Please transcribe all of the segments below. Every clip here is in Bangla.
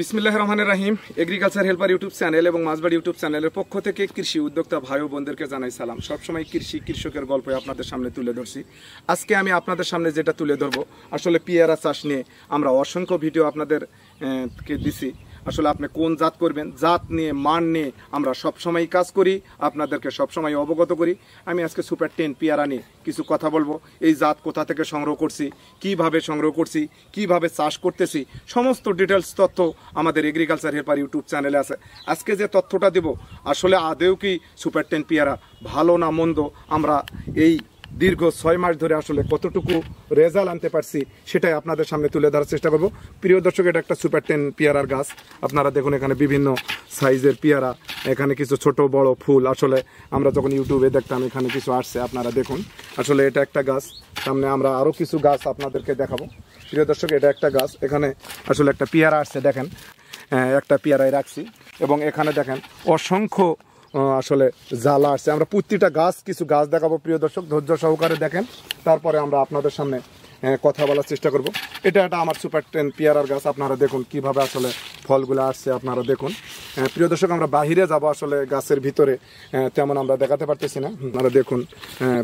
বিসমিল্লাহ রহমান রাহিম, এগ্রিকালচার হেল্পার ইউটিউব চ্যানেল এবং মাছবাড়ি ইউটিউব চ্যানেলের পক্ষ থেকে কৃষি উদ্যোক্তা ভাই ও বোনদেরকে জানাই সালাম। সবসময় কৃষি কৃষকের গল্প আপনাদের সামনে তুলে ধরছি। আজকে আমি আপনাদের সামনে যেটা তুলে ধরবো, আসলে পিয়ারা চাষ নিয়ে আমরা অসংখ্য ভিডিও আপনাদের দিছি। আসলে আপনি কোন জাত করবেন? জাত নিয়ে, মান নিয়ে আমরা সবসময় কাজ করি, আপনাদেরকে সবসময় অবগত করি। আমি আজকে সুপার টেন পিয়ারা নিয়ে কিছু কথা বলব। এই জাত কোথা থেকে সংগ্রহ করছি? কীভাবে সংগ্রহ করছি? কীভাবে চাষ করতেছি? সমস্ত ডিটেলস তথ্য আমাদের এগ্রিকালচার হেল্পার ইউটিউব চ্যানেলে আছে। আজকে যে তথ্যটা দেব, আসলে আদেও কি সুপার টেন পিয়ারা ভালো না মন্দ? আমরা এই দীর্ঘ ছয় মাস ধরে আসলে কতটুকু রেজাল্ট আনতে পারছি সেটাই আপনাদের সামনে তুলে ধরার চেষ্টা করব। প্রিয় দর্শক, এটা একটা সুপার টেন পেয়ারার গাছ। আপনারা দেখুন এখানে বিভিন্ন সাইজের পেয়ারা, এখানে কিছু ছোট, বড় ফুল। আসলে আমরা যখন ইউটিউবে দেখতাম, এখানে কিছু আসছে, আপনারা দেখুন। আসলে এটা একটা গাছ। সামনে আমরা আরও কিছু গাছ আপনাদেরকে দেখাবো। প্রিয় দর্শক, এটা একটা গাছ। এখানে আসলে একটা পেয়ারা আসছে, দেখেন। একটা পেয়ারায় রাখছি। এবং এখানে দেখেন, অসংখ্য আসলে জ্বালা আসছে। আমরা প্রতিটা গাছ, কিছু গাছ দেখাবো, প্রিয় দর্শক, ধৈর্য সহকারে দেখেন। তারপরে আমরা আপনাদের সামনে কথা বলার চেষ্টা করব। এটা একটা আমার সুপার টেন পেয়ারার গাছ, আপনারা দেখুন কীভাবে আসলে ফলগুলো আসছে, আপনারা দেখুন। প্রিয় দর্শক, আমরা বাহিরে যাব আসলে গাছের ভিতরে তেমন আমরা দেখাতে পারতেছি না। আপনারা দেখুন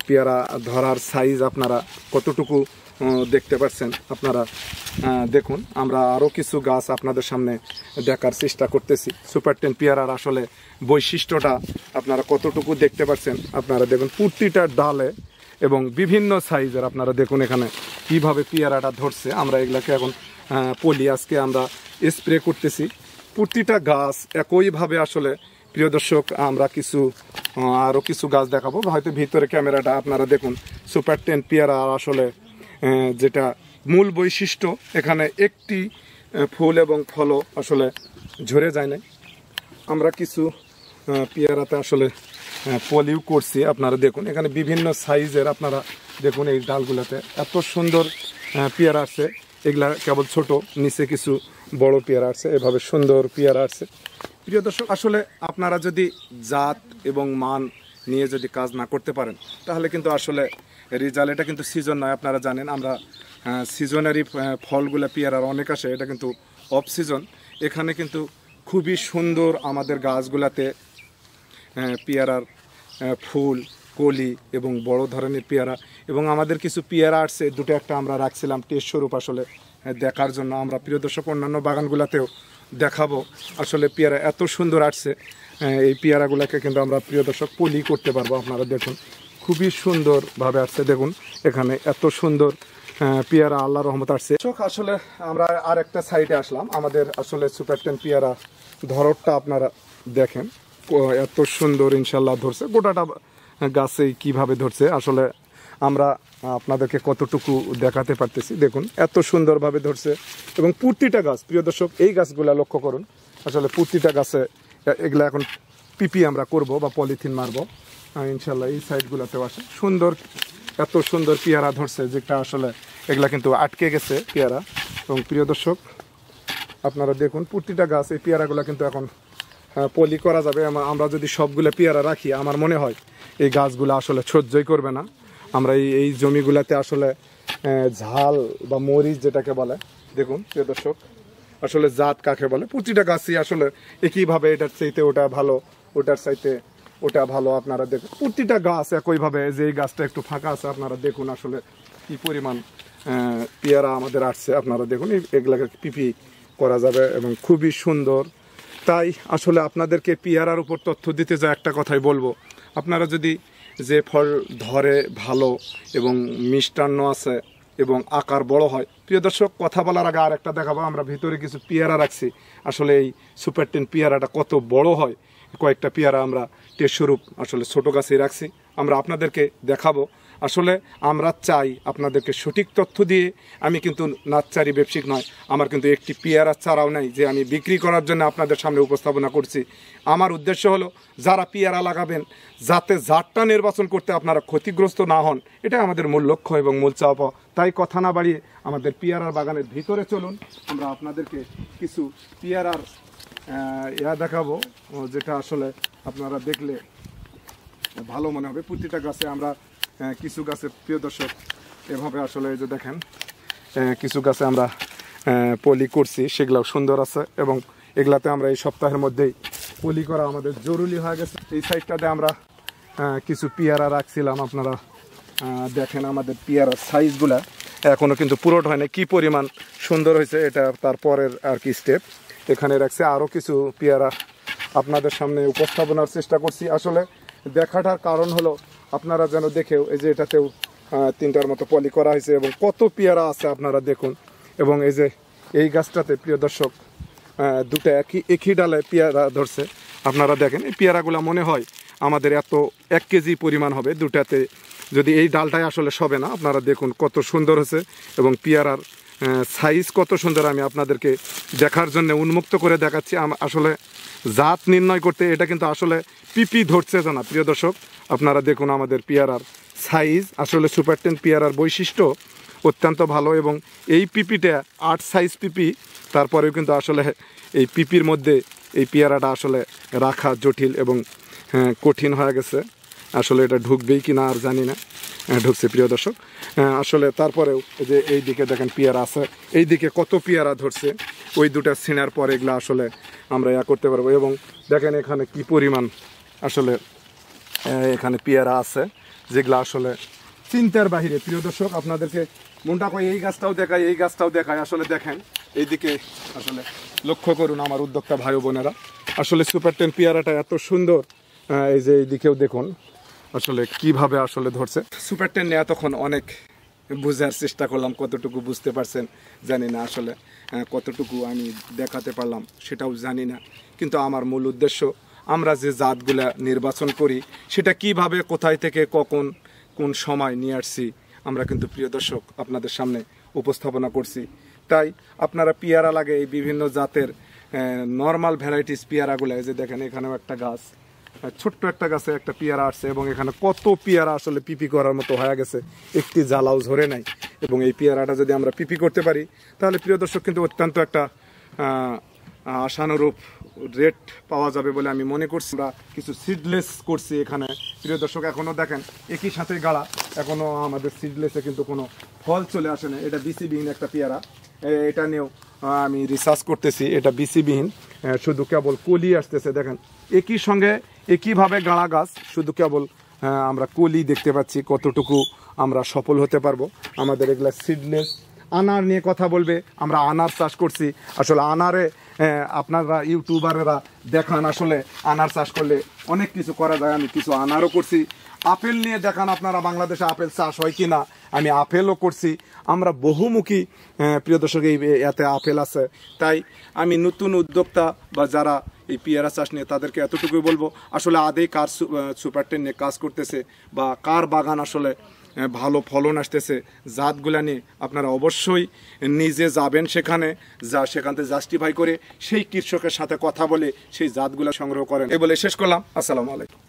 পেয়ারা ধরার সাইজ আপনারা কতটুকু দেখতে পাচ্ছেন আপনারা দেখুন, আমরা আরও কিছু গাছ আপনাদের সামনে দেখার চেষ্টা করতেছি। সুপার টেন পেয়ারার আসলে বৈশিষ্ট্যটা আপনারা কতটুকু দেখতে পাচ্ছেন আপনারা দেখুন, প্রতিটা ডালে এবং বিভিন্ন সাইজের আপনারা দেখুন এখানে কীভাবে পেয়ারাটা ধরছে, আমরা এগুলাকে এখন পলি আজকে আমরা স্প্রে করতেছি। প্রতিটা গাছ একইভাবে আসলে, প্রিয় দর্শক, আমরা কিছু আরও কিছু গাছ দেখাবো। হয়তো ভিতরে ক্যামেরাটা আপনারা দেখুন সুপার টেন পেয়ারা আসলে যেটা মূল বৈশিষ্ট্য, এখানে একটি ফুল এবং ফলও আসলে ঝরে যায় নাই। আমরা কিছু পেয়ারাতে আসলে পলিও করছি, আপনারা দেখুন। এখানে বিভিন্ন সাইজের আপনারা দেখুন এই ডালগুলোতে। এত সুন্দর পেয়ারা আছে। এগুলা কেবল ছোট, নিচে কিছু বড় পেয়ারা আছে। এভাবে সুন্দর পেয়ারা আছে। প্রিয় দর্শক, আসলে আপনারা যদি জাত এবং মান নিয়ে যদি কাজ না করতে পারেন, তাহলে কিন্তু আসলে রেজাল্ট এটা কিন্তু সিজন নয়। আপনারা জানেন, আমরা সিজনারি ফলগুলো, পেয়ারার অনেক আসে, এটা কিন্তু অফ সিজন এখানে কিন্তু খুবই সুন্দর আমাদের গাছগুলাতে পেয়ারার ফুল, কলি এবং বড় ধরনের পেয়ারা এবং আমাদের কিছু পেয়ারা আসছে, দুটো একটা আমরা রাখছিলাম টেস্ট স্বরূপ আসলে দেখার জন্য। আমরা প্রিয় দর্শক, অন্যান্য বাগানগুলোতেও দেখাবো আসলে পেয়ারা এত সুন্দর আসছে এই পেয়ারাগুলোকে কিন্তু আমরা প্রিয় দর্শক পলি করতে পারব। আপনারা দেখুন, খুবই সুন্দরভাবে আসছে। দেখুন, এখানে এত সুন্দর পেয়ারা আল্লাহ রহমত আসছে। চোখ আসলে আমরা আর একটা সাইডে আসলাম। আমাদের আসলে সুপার টেন পেয়ারা ধরতটা আপনারা দেখেন। এত সুন্দর ইনশাল্লাহ ধরছে। গোটাটা গাছে কীভাবে ধরছে, আসলে আমরা আপনাদেরকে কতটুকু দেখাতে পারতেছি। দেখুন, এত সুন্দরভাবে ধরছে। এবং প্রতিটা গাছ, প্রিয় দর্শক, এই গাছগুলা লক্ষ্য করুন। আসলে প্রতিটা গাছে এগুলা এখন পিপি আমরা করব বা পলিথিন মারবো। ইনশাল্লাহ এই সাইডগুলোতেও আসে। সুন্দর, এত সুন্দর পেয়ারা ধরছে, যেটা আসলে এগুলা কিন্তু আটকে গেছে পেয়ারা। এবং প্রিয় দর্শক, আপনারা দেখুন, প্রতিটা গাছ এই পেয়ারাগুলো কিন্তু এখন পলি করা যাবে আমরা যদি সবগুলো পেয়ারা রাখি, আমার মনে হয় এই গাছগুলো আসলে সহ্যই করবে না। আমরা এই এই জমিগুলাতে আসলে ঝাল বা মরিচ যেটাকে বলে, দেখুন, প্রিয় দর্শক, আসলে জাত কাকে বলে, প্রতিটা গাছই আসলে একইভাবে এটার চাইতে ওটা ভালো, ওটার চাইতে ওটা ভালো, আপনারা দেখুন, প্রতিটা গাছ একইভাবে যে এই গাছটা একটু ফাঁকা আছে, আপনারা দেখুন আসলে কি পরিমাণ পেয়ারা আমাদের আসছে, আপনারা দেখুন এগুলাকে পিপি করা যাবে এবং খুবই সুন্দর তাই আসলে আপনাদেরকে পেয়ারার উপর তথ্য দিতে যা একটা কথাই বলব। আপনারা যদি যে ফল ধরে ভালো এবং মিষ্টান্ন আছে এবং আকার বড় হয়, প্রিয় দর্শক, কথা বলার আগে আর একটা দেখাবো। আমরা ভিতরে কিছু পেয়ারা রাখছি। আসলে এই সুপার টেন পেয়ারাটা কত বড় হয়, কয়েকটা পেয়ারা আমরা টেস্ট স্বরূপ আসলে ছোটো গাছেই রাখছি। আমরা আপনাদেরকে দেখাবো। আসলে আমরা চাই আপনাদেরকে সঠিক তথ্য দিয়ে। আমি কিন্তু নাচ্চারি ব্যবসায়িক নয়, আমার কিন্তু একটি পেয়ারা চারাও নাই যে আমি বিক্রি করার জন্য আপনাদের সামনে উপস্থাপনা করছি। আমার উদ্দেশ্য হলো, যারা পেয়ারা লাগাবেন, যাতে জাতটা নির্বাচন করতে আপনারা ক্ষতিগ্রস্ত না হন এটা আমাদের মূল লক্ষ্য এবং মূল চাওয়া তাই কথা না বাড়িয়ে আমাদের পেয়ারার বাগানের ভিতরে চলুন, আমরা আপনাদেরকে কিছু পেয়ারার ইয়া দেখাবো, যেটা আসলে আপনারা দেখলে ভালো মনে হবে। প্রতিটা গাছে আমরা কিছু গাছে প্রিয় দর্শক, এভাবে আসলে এই যে দেখেন কিছু গাছে আমরা পলি করছি, সেগুলাও সুন্দর আছে এবং এগুলাতে আমরা এই সপ্তাহের মধ্যেই পলি করা আমাদের জরুরি হয়ে গেছে। এই সাইডটাতে আমরা কিছু পেয়ারা রাখছিলাম, আপনারা দেখেন আমাদের পেয়ারার সাইজগুলা এখনও কিন্তু পুরোট হয় না কি পরিমাণ সুন্দর হয়েছে এটা তারপরের আর কি স্টেপ এখানে রাখছে আরও কিছু পেয়ারা। আপনাদের সামনে উপস্থাপনার চেষ্টা করছি। আসলে দেখাটার কারণ হলো আপনারা যেন দেখেও, এই যে এটাতেও তিনটার মতো পলি করা হয়েছে এবং কত পেয়ারা আছে আপনারা দেখুন। এবং এই যে এই গাছটাতে, প্রিয় দর্শক দুটো একই একই ডালে পেয়ারা ধরছে। আপনারা দেখেন, এই পেয়ারাগুলো মনে হয় আমাদের এত এক কেজি পরিমাণ হবে দুটাতে। যদি এই ডালটাই আসলে সবে না, আপনারা দেখুন কত সুন্দর হয়েছে এবং পেয়ারার সাইজ কত সুন্দর আমি আপনাদেরকে দেখার জন্য উন্মুক্ত করে দেখাচ্ছি। আসলে জাত নির্ণয় করতে এটা কিন্তু আসলে পিপি ধরছে না প্রিয় দর্শক আপনারা দেখুন আমাদের পেয়ারার সাইজ আসলে সুপার টেন পেয়ারার বৈশিষ্ট্য অত্যন্ত ভালো এবং এই পিপিটা আট সাইজ পিপি তারপরেও কিন্তু আসলে এই পিপির মধ্যে এই পেয়ারাটা আসলে রাখা জটিল এবং হ্যাঁ, কঠিন হয়ে গেছে। আসলে এটা ঢুকবেই কি না আর জানি না। ঢুকছে, প্রিয় দর্শক। আসলে তারপরেও এই যে এই দিকে দেখেন পেয়ারা আছে এই দিকে কত পেয়ারা ধরছে, ওই দুটা সিনার পর এগুলো আসলে আমরা ইয়া করতে পারব। এবং দেখেন এখানে কি পরিমাণ আসলে এখানে পেয়ারা আছে, যেগুলো আসলে চিন্তার বাহিরে। প্রিয় দর্শক, আপনাদেরকে মনটা করে এই গাছটাও দেখায় এই গাছটাও দেখায় আসলে দেখেন, এইদিকে আসলে লক্ষ্য করুন আমার উদ্যোক্তা ভাই বোনেরা। আসলে সুপার টেন পেয়ারাটা এত সুন্দর এই যে এইদিকেও দেখুন আসলে কীভাবে আসলে ধরছে? সুপার টেন নিয়ে তখন অনেক বোঝার চেষ্টা করলাম, কতটুকু বুঝতে পারছেন জানি না আসলে কতটুকু আমি দেখাতে পারলাম সেটাও জানি না। কিন্তু আমার মূল উদ্দেশ্য, আমরা যে জাতগুলা নির্বাচন করি, সেটা কীভাবে, কোথায় থেকে, কখন, কোন সময় নিয়ে আসছি, আমরা কিন্তু প্রিয় দর্শক আপনাদের সামনে উপস্থাপনা করছি। তাই আপনারা পেয়ারা লাগে এই বিভিন্ন জাতের নর্মাল ভ্যারাইটিস পেয়ারাগুলো যে দেখেন এখানেও একটা গাছ। ছোট্ট একটা গাছে একটা পেয়ারা আসছে এবং এখানে কত পেয়ারা আসলে পিপি করার মতো হয়ে গেছে, একটি জ্বালাও ঝরে নাই। এবং এই পেয়ারাটা যদি আমরা পিপি করতে পারি, তাহলে প্রিয় দর্শক, কিন্তু অত্যন্ত একটা আশানুরূপ রেট পাওয়া যাবে বলে আমি মনে করছি। আমরা কিছু সিডলেস করছি এখানে। প্রিয় দর্শক, এখনও দেখেন, একই সাথে গাড়া। এখনও আমাদের সিডলেসে কিন্তু কোনো ফল চলে আসে না। এটা বিসিবিহীন একটা পেয়ারা। এটা নিয়েও আমি রিসার্চ করতেছি। এটা বিসিবিহীন শুধু কেবল কলি আসতেছে। দেখেন, একই সঙ্গে একইভাবে গাঁড়া গাছ শুধু কেবল আহ, আমরা কলি দেখতে পাচ্ছি কতটুকু আমরা সফল হতে পারব। আমাদের এগুলা সিডলেস আনার নিয়ে কথা বলবে আমরা আনার চাষ করছি। আসলে আনারে আপনারা ইউটিউবারেরা দেখান আসলে আনার চাষ করলে অনেক কিছু করা যায় আমি কিছু আনারও করছি। আপেল নিয়ে দেখান আপনারা বাংলাদেশে আপেল চাষ হয় কি না আমি আপেলও করছি। আমরা বহুমুখী প্রিয় দর্শক, এই, এতে আপেল আছে। তাই আমি নতুন উদ্যোক্তা বা যারা এই পেয়ারা চাষ নিয়ে তাদেরকে এতটুকুই বলব, আসলে আদেই কার সুপার টেন নিয়ে কাজ করতেছে বা কার বাগান আসলে ভালো ফলন আসতেছে, জাতগুলা নিয়ে আপনারা অবশ্যই নিজে যাবেন সেখানে, যা সেখান থেকে জাস্টিফাই করে সেই কৃষকের সাথে কথা বলে সেই জাতগুলা সংগ্রহ করেন। এই বলে শেষ করলাম। আসসালামু আলাইকুম।